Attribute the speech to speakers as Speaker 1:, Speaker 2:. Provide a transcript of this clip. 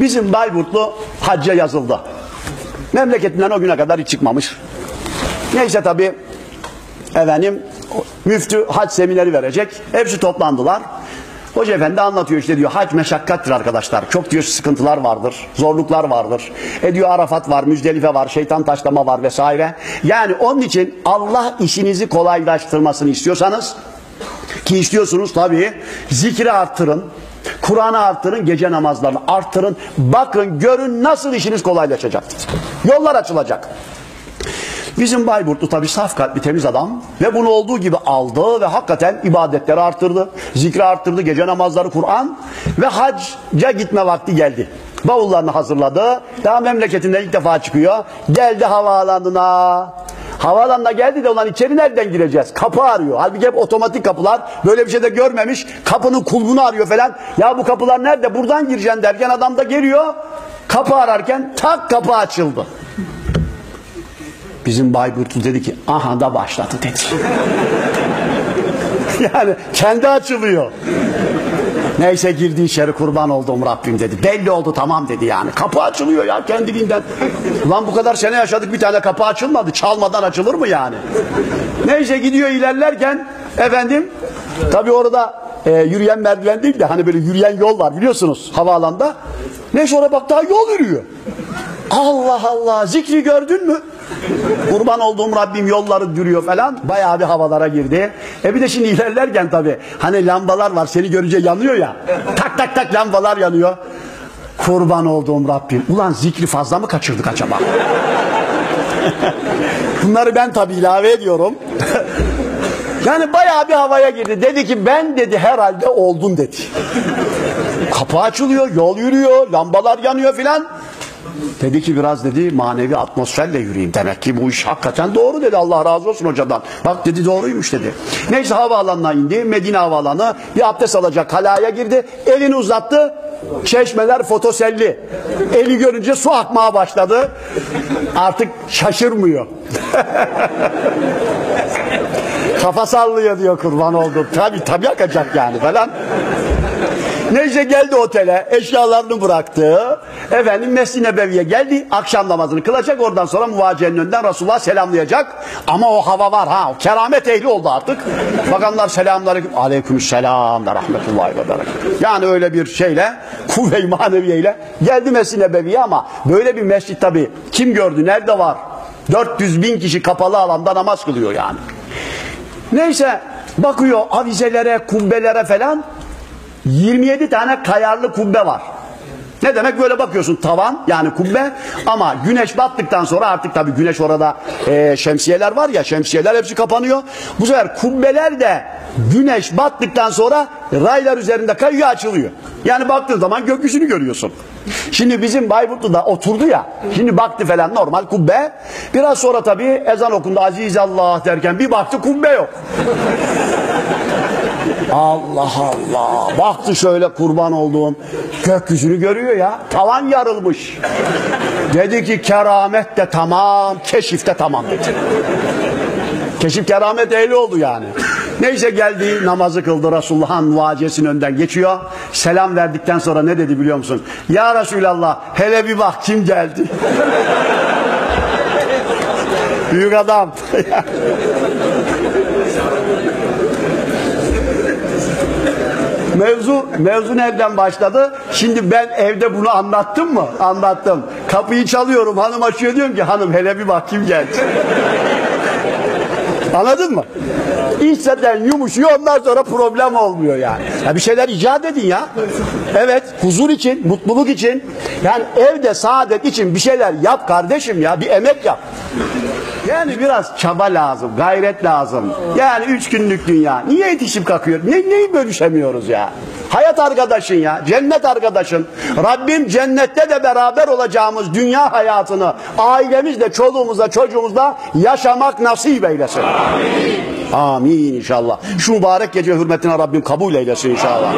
Speaker 1: Bizim Bayburtlu hacca yazıldı. Memleketinden o güne kadar hiç çıkmamış. Neyse tabi efendim müftü hac semineri verecek. Hepsi toplandılar. Hoca efendi anlatıyor işte diyor hac meşakkattir arkadaşlar. Çok diyor sıkıntılar vardır, zorluklar vardır. E diyor Arafat var, Müzdelife var, şeytan taşlama var vesaire. Yani onun için Allah işinizi kolaylaştırmasını istiyorsanız ki istiyorsunuz tabii zikri arttırın. Kur'an'ı arttırın, gece namazlarını arttırın. Bakın, görün nasıl işiniz kolaylaşacaktır. Yollar açılacak. Bizim Bayburtlu tabi saf kalpli temiz adam ve bunu olduğu gibi aldı ve hakikaten ibadetleri arttırdı. Zikri arttırdı, gece namazları, Kur'an ve hacca gitme vakti geldi. Bavullarını hazırladı. Daha memleketinden ilk defa çıkıyor. Geldi havaalanına. Havaalanına geldi de olan içeri nereden gireceğiz? Kapı arıyor. Halbuki hep otomatik kapılar. Böyle bir şey de görmemiş. Kapının kulbunu arıyor falan. Ya bu kapılar nerede? Buradan gireceksin derken adam da geliyor. Kapı ararken tak kapı açıldı. Bizim Bayburtlu dedi ki aha da başladı dedi. yani kendi açılıyor. Neyse girdi içeri kurban oldum Rabbim dedi. Belli oldu tamam dedi yani. Kapı açılıyor ya kendiliğinden. Ulan bu kadar sene yaşadık bir tane kapı açılmadı. Çalmadan açılır mı yani? Neyse gidiyor ilerlerken efendim tabi orada e, yürüyen merdiven değil de hani böyle yürüyen yol var biliyorsunuz havaalanında. Neyse oraya bak daha yol yürüyor. Allah Allah zikri gördün mü? Kurban olduğum Rabbim yolları dürüyor falan. Bayağı bir havalara girdi. E bir de şimdi ilerlerken tabii hani lambalar var seni görünce yanıyor ya. Tak tak tak lambalar yanıyor. Kurban olduğum Rabbim. Ulan zikri fazla mı kaçırdık acaba? Bunları ben tabii ilave ediyorum. yani bayağı bir havaya girdi. Dedi ki ben dedi herhalde oldum dedi. Kapı açılıyor, yol yürüyor, lambalar yanıyor filan. Dedi ki biraz dedi manevi atmosferle yürüyeyim. Demek ki bu iş hakikaten doğru dedi. Allah razı olsun hocadan. Bak dedi doğruymuş dedi. Neyse havaalanına indi. Medine havaalanı bir abdest alacak halaya girdi. Elini uzattı. Çeşmeler fotoselli. Eli görünce su akmaya başladı. Artık şaşırmıyor. Kafa sallıyor diyor kurban oldum. Tabi tabi akacak yani falan. Neyse geldi otele, eşyalarını bıraktı. Efendim Mescid-i Nebevi'ye geldi. Akşam namazını kılacak. Oradan sonra muvaciyenin önünden Resulullah selamlayacak. Ama o hava var ha. Keramet ehli oldu artık. Bakanlar selamları aleyküm selam ve rahmetullahi ve berekat. Yani öyle bir şeyle kuvve-i maneviyeyle geldi Mescid-i Nebevi'ye ama böyle bir mescit tabi kim gördü? Nerede var? 400 bin kişi kapalı alanda namaz kılıyor yani. Neyse bakıyor avizelere, kubbelere falan 27 tane kayarlı kubbe var. Ne demek böyle bakıyorsun tavan yani kubbe ama güneş battıktan sonra artık tabii güneş orada e, şemsiyeler var ya şemsiyeler hepsi kapanıyor. Bu sefer kubbeler de güneş battıktan sonra raylar üzerinde kayıyor açılıyor. Yani baktığın zaman gökyüzünü görüyorsun. Şimdi bizim Bayburtlu'da oturdu ya. Şimdi baktı falan normal kubbe. Biraz sonra tabii ezan okundu aziz Allah derken bir baktı kubbe yok. Allah Allah. Baktı şöyle kurban olduğum gökyüzünü görüyor ya. Tavan yarılmış. Dedi ki keramet de tamam, keşif de tamam dedi. Keşif keramet ehli oldu yani. Neyse geldi namazı kıldı Resulullah'ın vaciyesinin önden geçiyor. Selam verdikten sonra ne dedi biliyor musun? Ya Resulallah hele bir bak kim geldi. Büyük adam. Mevzu mevzu nereden başladı? Şimdi ben evde bunu anlattım mı? Anlattım. Kapıyı çalıyorum. Hanım açıyor diyorum ki hanım hele bir bak kim geldi. Anladın mı? Zaten yumuşuyor ondan sonra problem olmuyor yani. Ya bir şeyler icat edin ya. Evet huzur için, mutluluk için. Yani evde saadet için bir şeyler yap kardeşim ya. Bir emek yap. Yani biraz çaba lazım, gayret lazım. Yani üç günlük dünya. Niye yetişip kalkıyor? Ne, neyi bölüşemiyoruz ya? Hayat arkadaşın ya, cennet arkadaşın. Rabbim cennette de beraber olacağımız dünya hayatını ailemizle, çoluğumuzla, çocuğumuzla yaşamak nasip eylesin. Amin. Amin inşallah. Şu mübarek gece hürmetine Rabbim kabul eylesin inşallah.